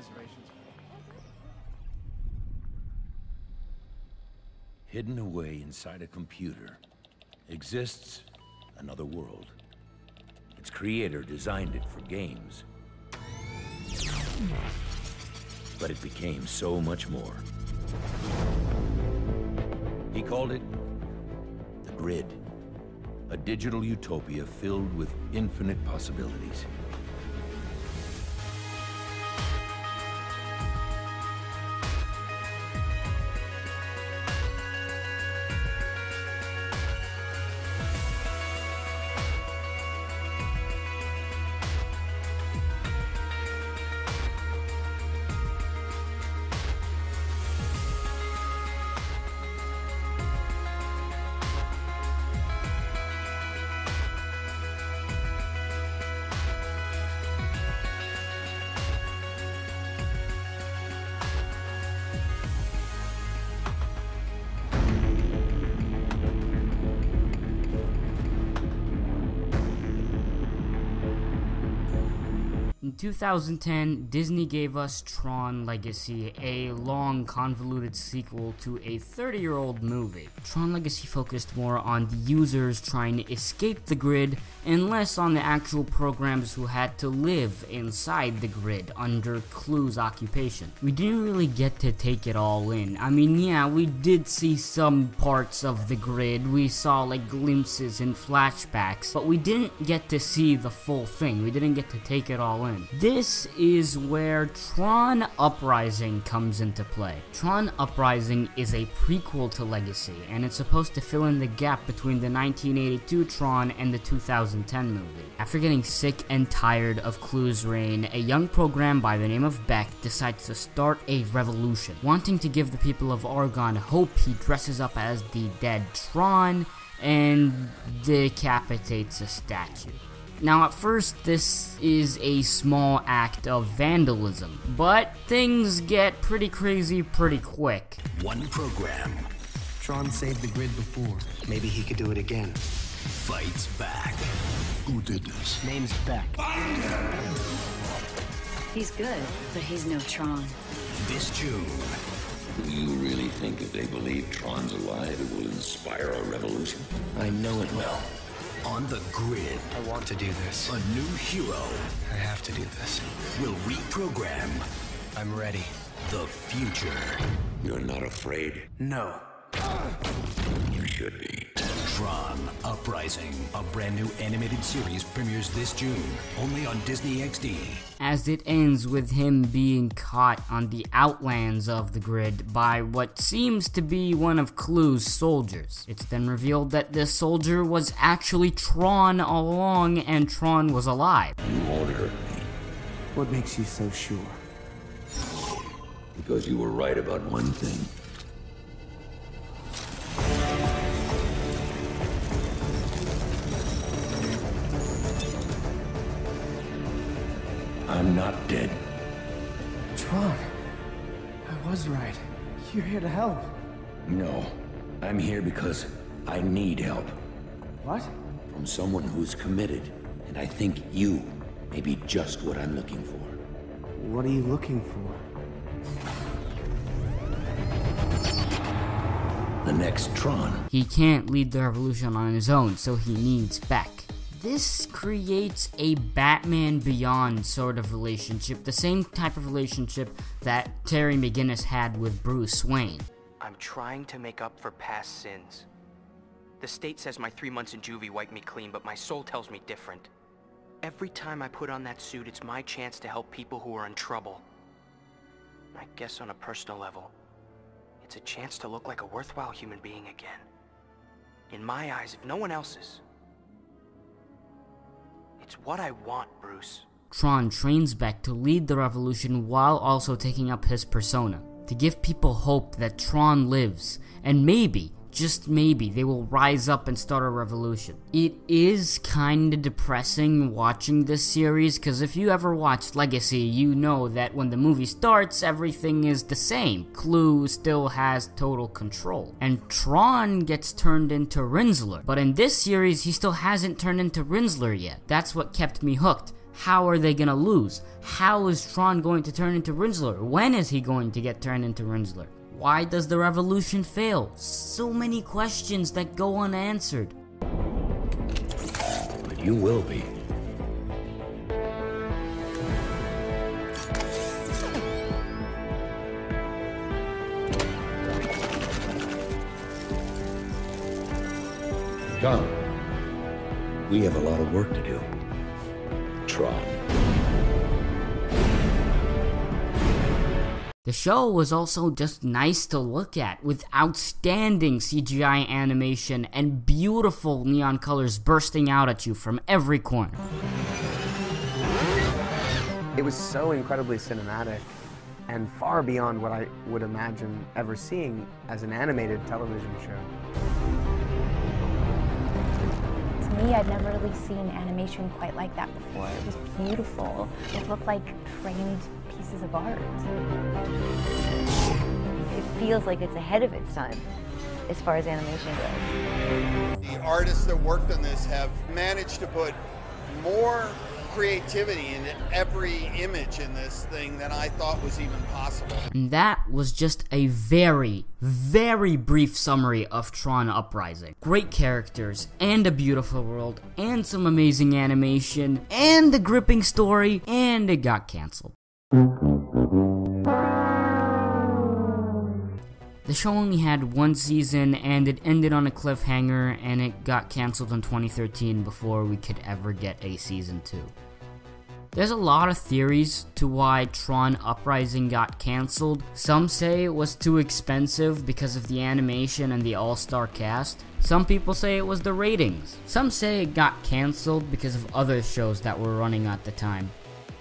reservations. Hidden away inside a computer exists another world. Its creator designed it for games. But it became so much more. He called it the Grid. A digital utopia filled with infinite possibilities. 2010, Disney gave us Tron Legacy, a long, convoluted sequel to a 30 year old movie. Tron Legacy focused more on the users trying to escape the grid and less on the actual programs who had to live inside the grid under Clu's occupation. We didn't really get to take it all in. I mean, yeah, we did see some parts of the grid, we saw like glimpses and flashbacks, but we didn't get to see the full thing. We didn't get to take it all in. This is where Tron Uprising comes into play. Tron Uprising is a prequel to Legacy, and it's supposed to fill in the gap between the 1982 Tron and the 2010 movie. After getting sick and tired of Clu's reign, a young program by the name of Beck decides to start a revolution. Wanting to give the people of Argon hope, he dresses up as the dead Tron and decapitates a statue. Now, at first, this is a small act of vandalism, but things get pretty crazy pretty quick. One program Tron saved the grid before. Maybe he could do it again. fights back. Oh, Who did this? Name's Beck. He's good, but he's no Tron. This June, Do you really think if they believe Tron's alive, it will inspire a revolution? I know it will. On the grid, I want to do this. a new hero I have to do this. will reprogram I'm ready. the future. You're not afraid? No. You should be. Tron Uprising, a brand new animated series premieres this June, only on Disney XD. as it ends with him being caught on the outlands of the grid by what seems to be one of Clu's soldiers. It's then revealed that this soldier was actually Tron all along and Tron was alive. You won't hurt me, What makes you so sure? because you were right about one thing. I'm not dead. Tron, I was right. You're here to help. No, I'm here because I need help What? from someone who's committed, and I think you may be just what I'm looking for. What are you looking for? The next Tron. He can't lead the revolution on his own, so he needs Beck. This creates a Batman Beyond sort of relationship, the same type of relationship that Terry McGinnis had with Bruce Wayne. I'm trying to make up for past sins. The state says my three months in juvie wiped me clean, but my soul tells me different. Every time I put on that suit, it's my chance to help people who are in trouble. I guess on a personal level, it's a chance to look like a worthwhile human being again. In my eyes, if no one else's. It's what I want, Bruce. Tron trains Beck to lead the revolution while also taking up his persona, to give people hope that Tron lives, and maybe, just maybe, they will rise up and start a revolution. It is kinda depressing watching this series, because if you ever watched Legacy, you know that when the movie starts, everything is the same. Clu still has total control. And Tron gets turned into Rinzler. But in this series, he still hasn't turned into Rinzler yet. That's what kept me hooked. How are they gonna lose? How is Tron going to turn into Rinzler? When is he going to get turned into Rinzler? Why does the revolution fail? So many questions that go unanswered. But you will be. Come. We have a lot of work to do. Tron. The show was also just nice to look at, with outstanding CGI animation and beautiful neon colors bursting out at you from every corner. It was so incredibly cinematic and far beyond what I would imagine ever seeing as an animated television show. To me, I'd never really seen animation quite like that before. It was beautiful. It looked like framed pieces of art. It feels like it's ahead of its time as far as animation goes. The artists that worked on this have managed to put more creativity in every image in this thing than I thought was even possible. And that was just a very, very brief summary of Tron Uprising. Great characters, and a beautiful world, and some amazing animation, and a gripping story, and it got cancelled. The show only had one season and it ended on a cliffhanger and it got cancelled in 2013 before we could ever get a season 2. There's a lot of theories to why Tron Uprising got cancelled. Some say it was too expensive because of the animation and the all-star cast. Some people say it was the ratings. Some say it got cancelled because of other shows that were running at the time.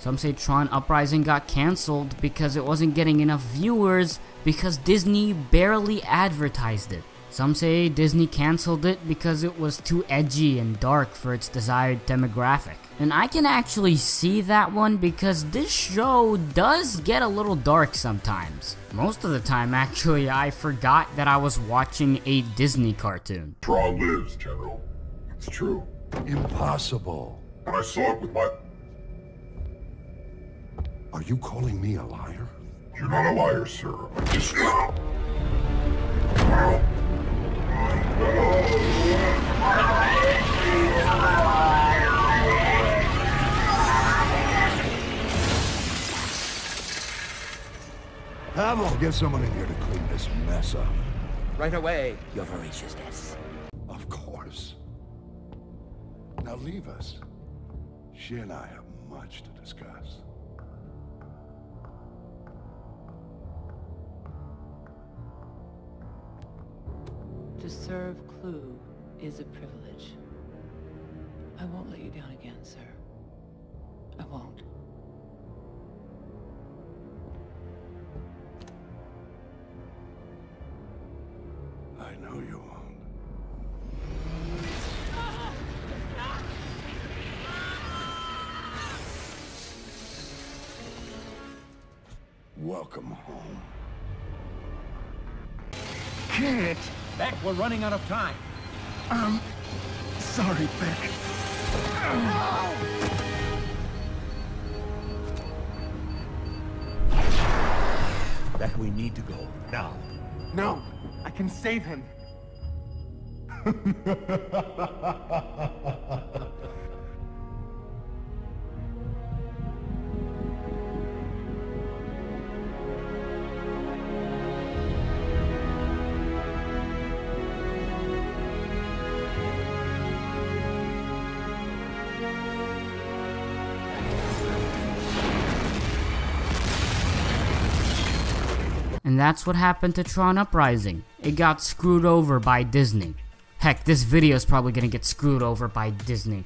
Some say Tron Uprising got cancelled because it wasn't getting enough viewers because Disney barely advertised it. Some say Disney cancelled it because it was too edgy and dark for its desired demographic. And I can actually see that one because this show does get a little dark sometimes. Most of the time, actually, I forgot that I was watching a Disney cartoon. Tron lives, General. It's true. Impossible. And I saw it with my... Are you calling me a liar? You're not a liar, sir. Just... Pavel, get someone in here to clean this mess up. Right away, your voraciousness. Of course. Now leave us. She and I have much to discuss. To serve Clu is a privilege. I won't let you down again, sir. I won't. I know you won't. Welcome home. Can't. Beck, we're running out of time. Um, sorry, Beck. Beck, we need to go. Now. No, I can save him. that's what happened to Tron Uprising. It got screwed over by Disney. Heck, this video is probably gonna get screwed over by Disney.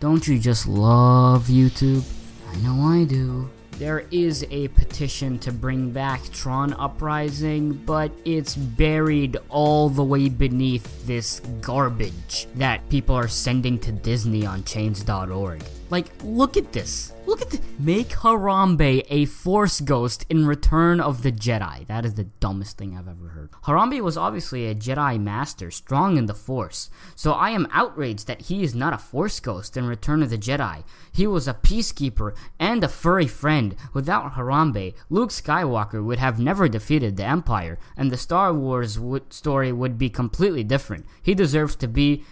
Don't you just love YouTube? I know I do. There is a petition to bring back Tron Uprising, but it's buried all the way beneath this garbage that people are sending to Disney on Change.org. Like, look at this. Make Harambe a Force Ghost in Return of the Jedi. That is the dumbest thing I've ever heard. Harambe was obviously a Jedi Master, strong in the Force. So I am outraged that he is not a Force Ghost in Return of the Jedi. He was a peacekeeper and a furry friend. Without Harambe, Luke Skywalker would have never defeated the Empire, and the Star Wars story would be completely different. He deserves to be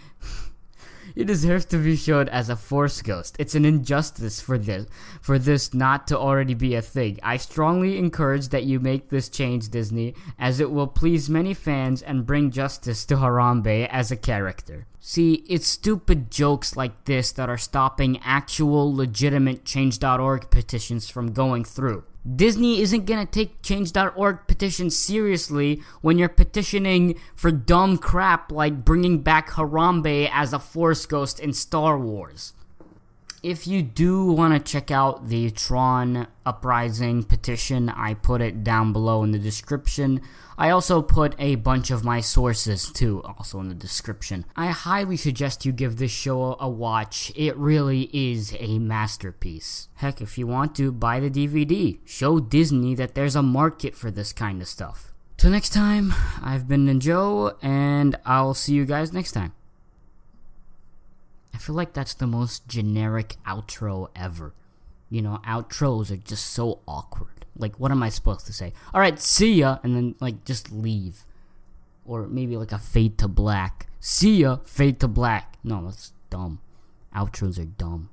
he deserves to be shown as a force ghost. It's an injustice for this for this not to already be a thing. I strongly encourage that you make this change, Disney, as it will please many fans and bring justice to Harambe as a character. See, it's stupid jokes like this that are stopping actual legitimate change.org petitions from going through. Disney isn't gonna take change.org petitions seriously when you're petitioning for dumb crap like bringing back Harambe as a Force Ghost in Star Wars if you do want to check out the Tron Uprising petition, I put it down below in the description. I also put a bunch of my sources too, also in the description. I highly suggest you give this show a watch. It really is a masterpiece. Heck, if you want to, buy the DVD. Show Disney that there's a market for this kind of stuff. Till next time, I've been Ninjo, and I'll see you guys next time. I feel like that's the most generic outro ever. You know, outros are just so awkward. Like, what am I supposed to say? Alright, see ya, and then, like, just leave. Or maybe, like, a fade to black. See ya, fade to black. No, that's dumb. Outros are dumb.